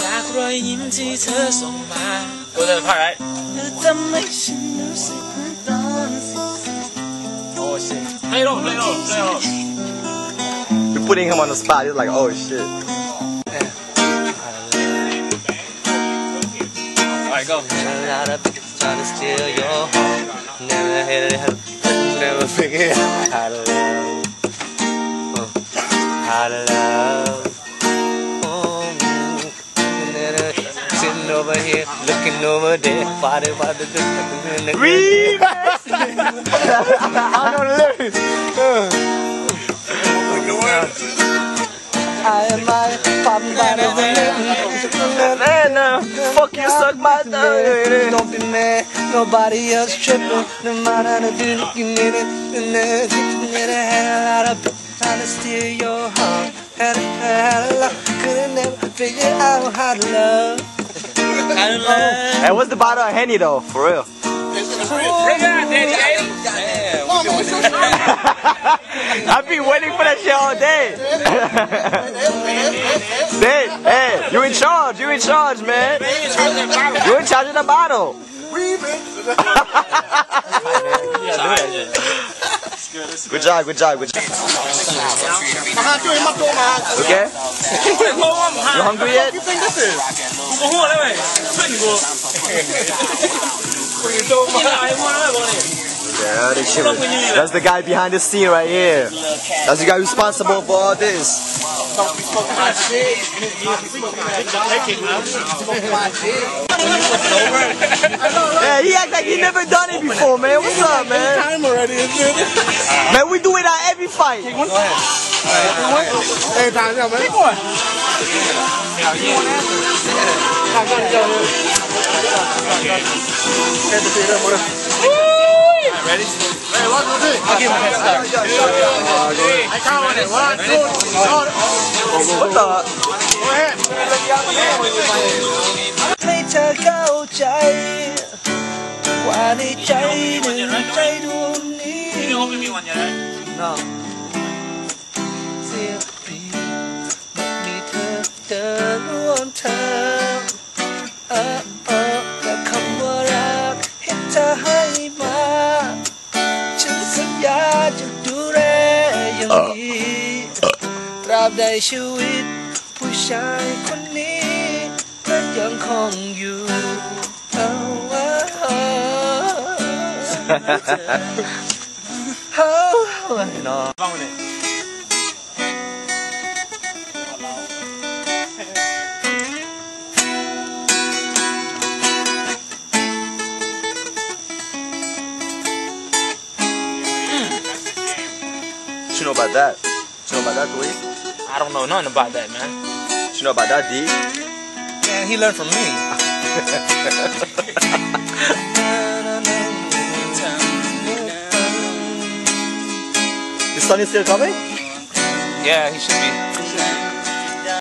จากรอยยิ้มที่เธอส่งมากูจะเป็นภาคไรเธอทำให้ฉันรู้สึกเหมือนตอนสิโอ้ชิ Play it off, play it off, play it off. You're putting him on the spot. He's like, oh shit. Alright, go. How to love. Oh. Sitting over here, looking over there. Body, body, Remix! I know the lyrics. I am my popping bottle. And uh, fuck you, suck my thumb. Don't be mad, nobody else tripping. No matter the do you need it. And then you need a had a lot of trying to steal your heart. Had a, had a lot, couldn't never figure out how to love. How to love Hey, what's the bottle of Henny though? For real. Bring it out Daddy Daddy I've been waiting for that shit all day. hey, hey, you in charge. You in charge, man. You in charge of the bottle. Good job, good job, good job. Okay? you hungry yet? you think this is? i can't move i'm hungry i'm hungry yeah, this shit That's the guy behind the scene right here. That's the guy responsible for all this. Yeah, he act like he never done it before, man. What's up, man? Time already, isn't? Man, we do it at every fight. Hey, time out, man. Ready? Hey, one, two, three. I'll give him a head start. I count on it. One, two, three. What the? Go ahead. ในใจหนึ่งใจดวงนี้ You know me one right? No. เสียเปรียบมันมีเธอเดินร่วมทางเออเออและคำว่ารักให้เธอให้มาฉันสัญญาจะดูแลอย่างดีตราบใดชีวิต ผู้ชายคนนี้นั้นยังคงอยู่ Ay, no. Vámonos. You know about that? You know about that, Dwayne? I don't know nothing about that, man. You know about that, D? Man, he learned from me. Sun still coming? Yeah, he should be.